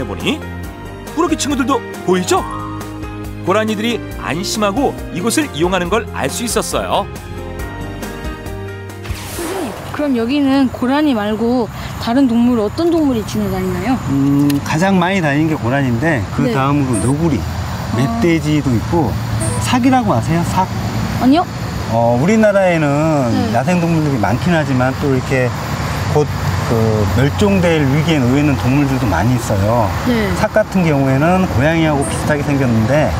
해보니 꾸러기 친구들도 보이죠? 고라니들이 안심하고 이곳을 이용하는 걸 알 수 있었어요. 선생님, 그럼 여기는 고라니 말고 다른 동물 어떤 동물이 지나다니나요? 음, 가장 많이 다니는 게 고라니인데 그 네. 다음으로 너구리, 멧돼지도 있고 삭이라고 아세요? 삭? 아니요? 어, 우리나라에는 네. 야생동물들이 많긴 하지만 또 이렇게 곧 그 멸종될 위기에 놓여 있는 동물들도 많이 있어요. 네. 삭 같은 경우에는 고양이하고 비슷하게 생겼는데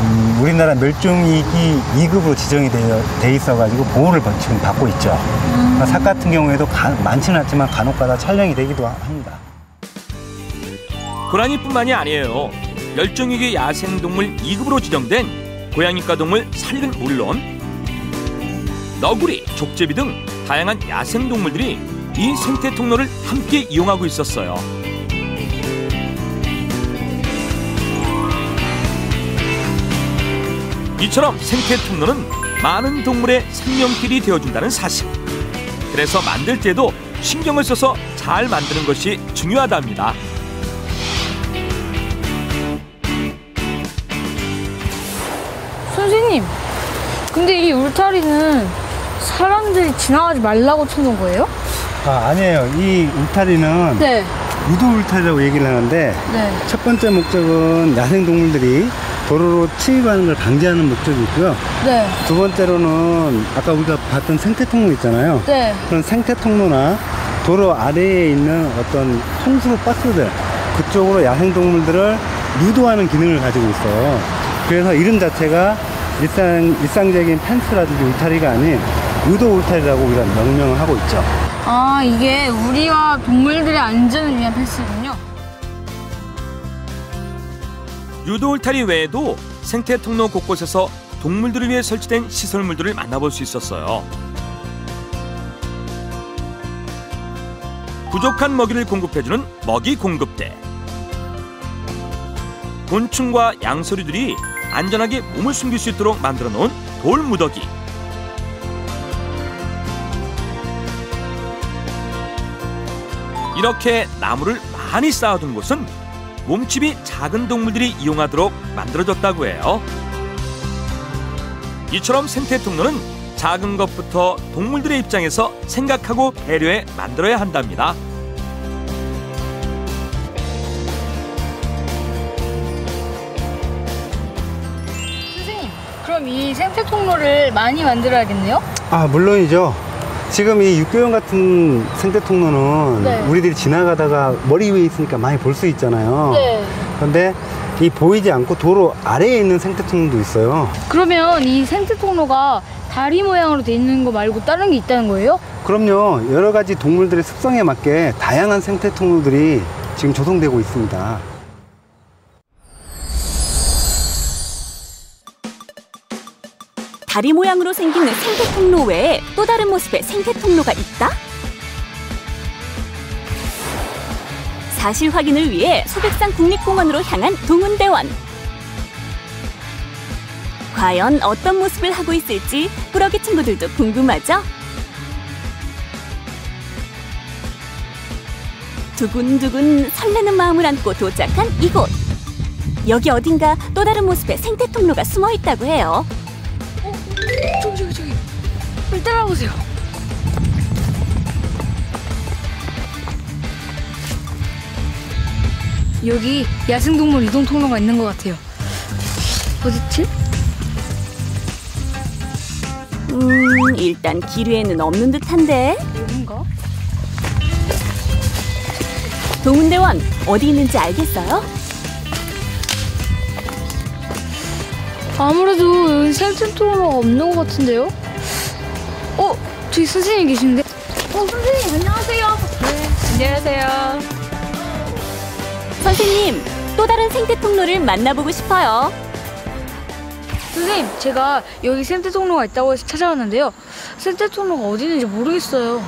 음, 우리나라 멸종위기 2급으로 지정이 되어, 돼 있어가지고 보호를 받- 지금 받고 있죠. 그러니까 삭 같은 경우에도 가- 많지는 않지만 간혹가다 촬영이 되기도 합니다. 고라니뿐만이 아니에요. 멸종위기 야생동물 2급으로 지정된 고양이과 동물 살은 물론 너구리, 족제비 등 다양한 야생동물들이 이 생태 통로를 함께 이용하고 있었어요. 이처럼 생태 통로는 많은 동물의 생명길이 되어준다는 사실. 그래서 만들 때도 신경을 써서 잘 만드는 것이 중요하답니다. 선생님, 근데 이 울타리는 사람들이 지나가지 말라고 쳐놓은 거예요? 아, 아니에요. 이 울타리는 네. 유도 울타리라고 얘기를 하는데 네. 첫 번째 목적은 야생동물들이 도로로 침입하는 걸 방지하는 목적이 있고요. 네. 두 번째로는 아까 우리가 봤던 생태 통로 있잖아요. 네. 그런 생태 통로나 도로 아래에 있는 어떤 홍수 버스들 그쪽으로 야생동물들을 유도하는 기능을 가지고 있어요. 그래서 이름 자체가 일상, 일상적인 펜스라든지 울타리가 아닌 유도 울타리라고 우리가 명명을 하고 있죠. 아, 이게 우리와 동물들의 안전을 위한 패스군요. 유도 울타리 외에도 생태 통로 곳곳에서 동물들을 위해 설치된 시설물들을 만나볼 수 있었어요. 부족한 먹이를 공급해주는 먹이 공급대. 곤충과 양서류들이 안전하게 몸을 숨길 수 있도록 만들어 놓은 돌 무더기. 이렇게 나무를 많이 쌓아둔 곳은 몸집이 작은 동물들이 이용하도록 만들어졌다고 해요. 이처럼 생태 통로는 작은 것부터 동물들의 입장에서 생각하고 배려해 만들어야 한답니다. 선생님, 그럼 이 생태 통로를 많이 만들어야겠네요? 아 물론이죠. 지금 이 육교형 같은 생태 통로는 네. 우리들이 지나가다가 머리 위에 있으니까 많이 볼 수 있잖아요. 네. 그런데 이 보이지 않고 도로 아래에 있는 생태 통로도 있어요. 그러면 이 생태 통로가 다리 모양으로 돼 있는 거 말고 다른 게 있다는 거예요? 그럼요. 여러 가지 동물들의 습성에 맞게 다양한 생태 통로들이 지금 조성되고 있습니다. 다리 모양으로 생긴 생태 통로 외에 또 다른 모습의 생태 통로가 있다? 사실 확인을 위해 소백산 국립공원으로 향한 동운대원. 과연 어떤 모습을 하고 있을지 꾸러기 친구들도 궁금하죠? 두근두근 설레는 마음을 안고 도착한 이곳. 여기 어딘가 또 다른 모습의 생태 통로가 숨어 있다고 해요. 저기, 저기, 저기. 빨리 따라오세요. 여기 야생동물 이동 통로가 있는 것 같아요. 어딨지? 음, 일단 길 위에는 없는 듯한데. 여긴가? 동운대원 어디 있는지 알겠어요? 아무래도 여기 생태 통로가 없는 것 같은데요? 어, 저기 선생님 계신데? 어, 선생님 안녕하세요. 네, 안녕하세요. 선생님, 또 다른 생태 통로를 만나보고 싶어요. 선생님, 제가 여기 생태 통로가 있다고 해서 찾아왔는데요. 생태 통로가 어디 있는지 모르겠어요.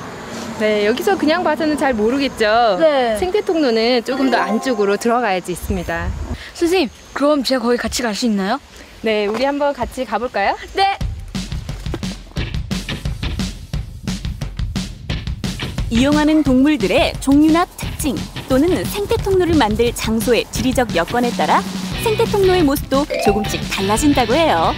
네, 여기서 그냥 봐서는 잘 모르겠죠. 네. 생태 통로는 조금 더 안쪽으로 들어가야지 있습니다. 선생님, 그럼 제가 거기 같이 갈 수 있나요? 네, 우리 한번 같이 가볼까요? 네. 이용하는 동물들의 종류나 특징, 또는 생태 통로를 만들 장소의 지리적 여건에 따라 생태 통로의 모습도 조금씩 달라진다고 해요.